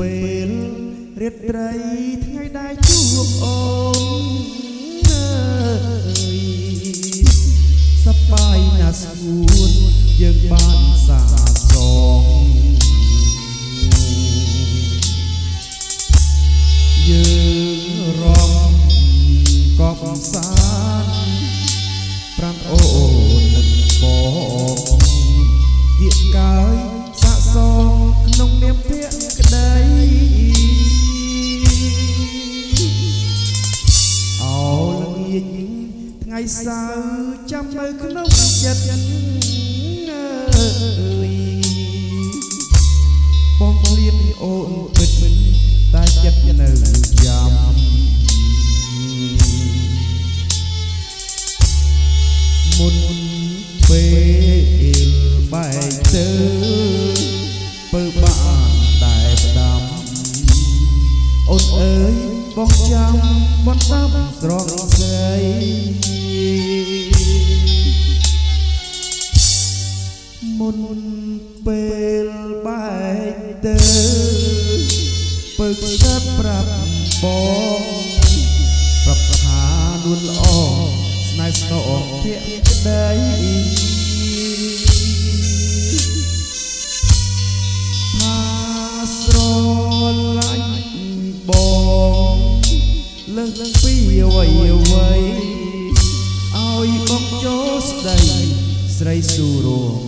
ពេលរាត្រីថ្ងៃដែលជួបអូនអើយសប្បាយណាស់ស្ងួនយើងបានសាសង ថ្ងៃសៅរ៍ចាំនៅក្នុងចិត្តអើយបងឃ្លានអូន ពើស្ដាប់ប្រាប់បងប្រាប់ថានួនល្អស្នេហ៍ស្នងភក្តីថាស្រឡាញ់បងលើកលើកពីអ្វីអ្វីឲ្យបងចូលស្ដីស្រីស៊ូរង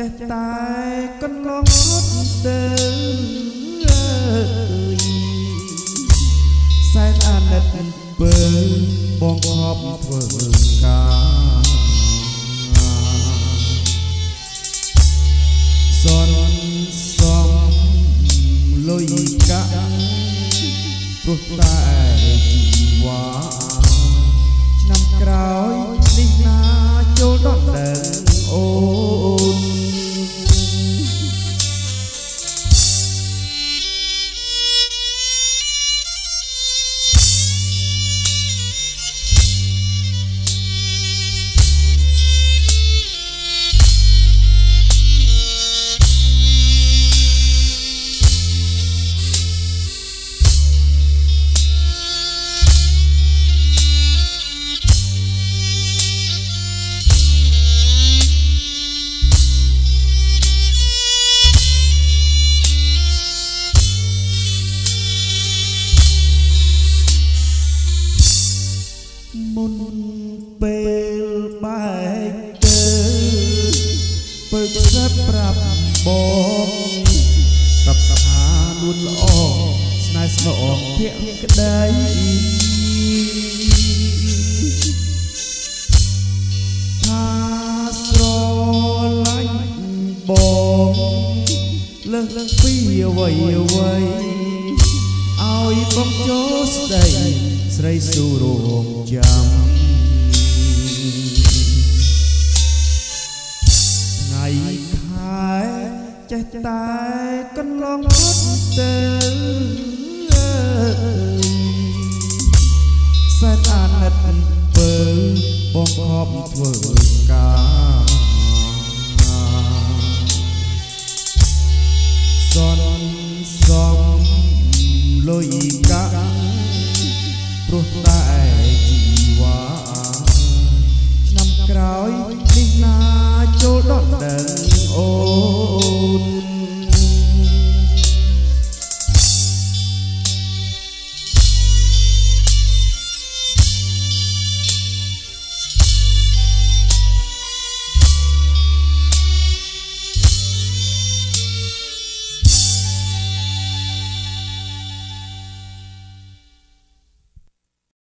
ចេះតែកន្លងផុតទៅអើយសែនអាណិតពើបងខប់ធ្វើការសនសំលុយកាក់ព្រោះតែ ពើខ្សឹបប្រាប់បងប្រាប់ថានួនល្អស្នេហ៍ស្នងភក្តីថាស្រឡាញ់បងលើកលើកពីអ្វីអ្វីឲ្យបងចូលស្ដីស្រីស៊ូរងចាំ ចេះតែកន្លងផុតទៅ